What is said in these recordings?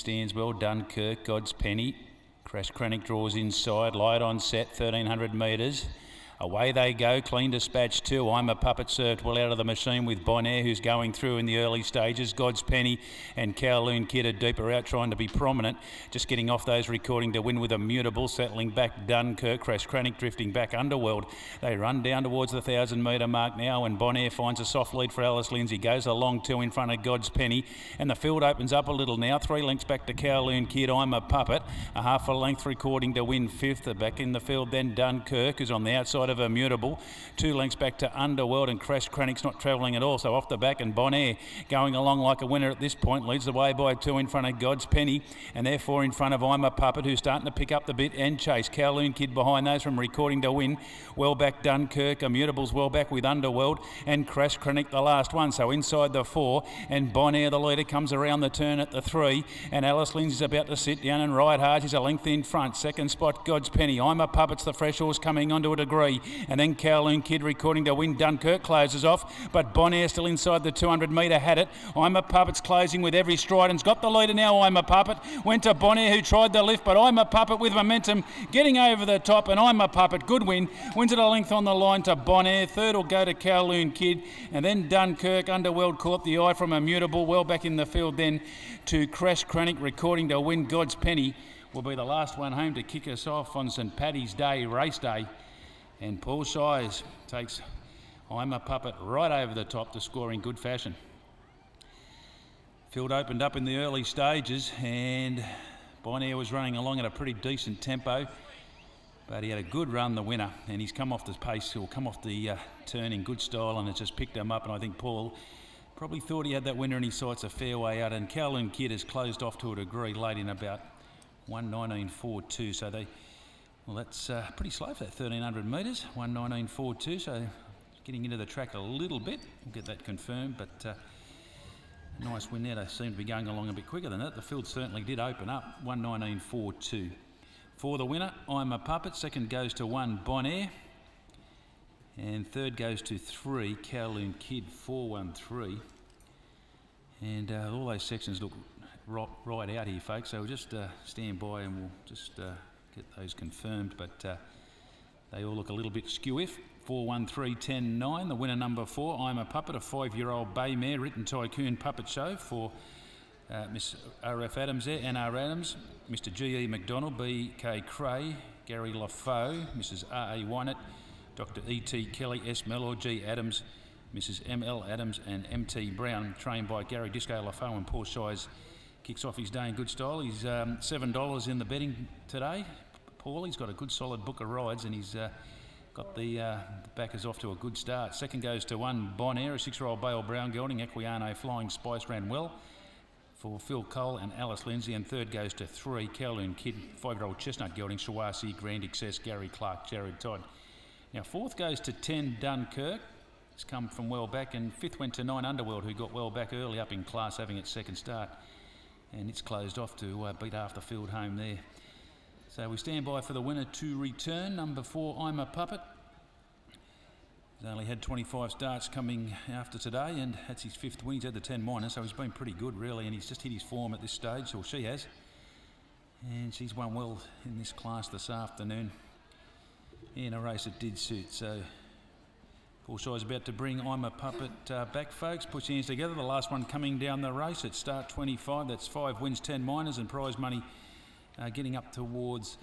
Stands well, Dunkirk, God's Penny. Crash Chronic draws inside, light on set, 1300 metres. Away they go, clean dispatch two. I'm a puppet served well out of the machine with Bonaire, who's going through in the early stages. God's Penny and Kowloon Kid are deeper out, trying to be prominent. Just getting off those recording to win with Immutable, settling back Dunkirk. Crash Chronic drifting back Underworld. They run down towards the thousand metre mark now, and Bonaire finds a soft lead for Alice Lindsay. Goes along two in front of God's Penny, and the field opens up a little now. Three lengths back to Kowloon Kid. I'm a puppet. A half a length recording to win fifth. Back in the field then Dunkirk is on the outside of Immutable. Two lengths back to Underworld and Crash Chronic's not travelling at all. So off the back and Bonaire going along like a winner at this point. Leads the way by two in front of God's Penny and therefore in front of I'm a Puppet who's starting to pick up the bit and chase. Kowloon Kid behind those from Recording to Win. Well back Dunkirk. Immutable's well back with Underworld and Crash Chronic the last one. So inside the four and Bonaire the leader comes around the turn at the three and Alice Lindsay's about to sit down and ride hard. She's a length in front. Second spot God's Penny. I'm a Puppet's the fresh horse coming onto a degree and then Kowloon Kid recording to win. Dunkirk closes off, but Bonaire still inside the 200 metre had it. I'm a Puppet's closing with every stride and's got the leader now. I'm a Puppet went to Bonaire who tried the lift, but I'm a Puppet with momentum getting over the top, and I'm a Puppet. Good win. Wins it a length on the line to Bonaire. Third will go to Kowloon Kid, and then Dunkirk. Underworld caught the eye from Immutable. Well back in the field then to Crash Chronic recording to win God's Penny will be the last one home to kick us off on St Paddy's Day race day. And Paul Shires takes I'm a Puppet right over the top to score in good fashion. Field opened up in the early stages and Bonaire was running along at a pretty decent tempo. But he had a good run, the winner, and he's come off the pace, he'll come off the uh, turn in good style and it's just picked him up. And I think Paul probably thought he had that winner in his sights a fair way out. And Kowloon Kid has closed off to a degree late in about 119.42. So they well, that's uh, pretty slow for that 1300 metres, 119.42. So getting into the track a little bit. We'll get that confirmed, but uh, nice win there. They seem to be going along a bit quicker than that. The field certainly did open up, 119.42. For the winner, I'm a Puppet. Second goes to one, Bonaire. And third goes to three, Kowloon Kid, 413. And uh, all those sections look right, right, out here, folks. So we'll just uh, stand by and we'll just uh, get those confirmed, but uh, they all look a little bit skew-if. 41310 The winner number four, I'm a Puppet, a five-year-old bay mare, written tycoon puppet show for uh, Miss R.F. Adams there, N.R. Adams, Mr. G.E. McDonald, B.K. Cray, Gary LaFoe, Mrs. R.A. Wynett, Dr. E.T. Kelly, S. Mellor, G. Adams, Mrs. M.L. Adams and M.T. Brown, trained by Gary Disco LaFoe and Paul Shires kicks off his day in good style. He's um, $7 in the betting today. Paul, he's got a good solid book of rides and he's uh, got the, uh, the backers off to a good start. Second goes to one Bonaire, a six-year-old Bale Brown gelding, Equiano Flying Spice ran well for Phil Cole and Alice Lindsay. And third goes to three Kowloon Kid, five-year-old Chestnut gelding, Shawasi, Grand Excess, Gary Clark, Jared Todd. Now fourth goes to 10 Dunkirk. It's come from well back. And fifth went to nine Underworld, who got well back early up in class, having its second start and it's closed off to uh, beat half the field home there. So we stand by for the winner to return. Number four, I'm a Puppet. He's only had 25 starts coming after today, and that's his fifth win. He's had the 10 minors, so he's been pretty good, really, and he's just hit his form at this stage, or she has. And she's won well in this class this afternoon in a race that did suit. So also, I was about to bring I'm a Puppet uh, back, folks. Put your hands together. The last one coming down the race at start 25. That's five wins, 10 minors, and prize money uh, getting up towards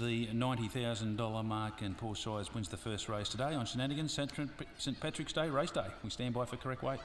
the $90,000 mark. And Paul Shires wins the first race today on Shenanigans, St Patrick's Day race day. We stand by for correct weight.